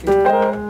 結構。